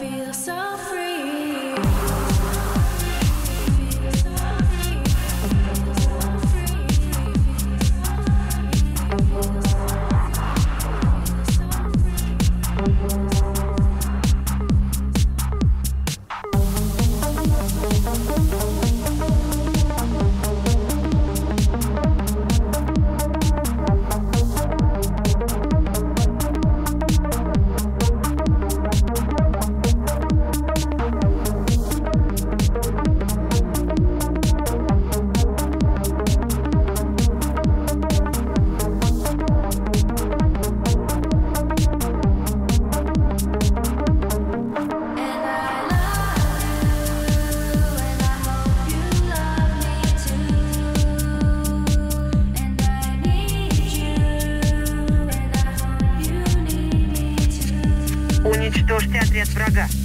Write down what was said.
feel so free. врага.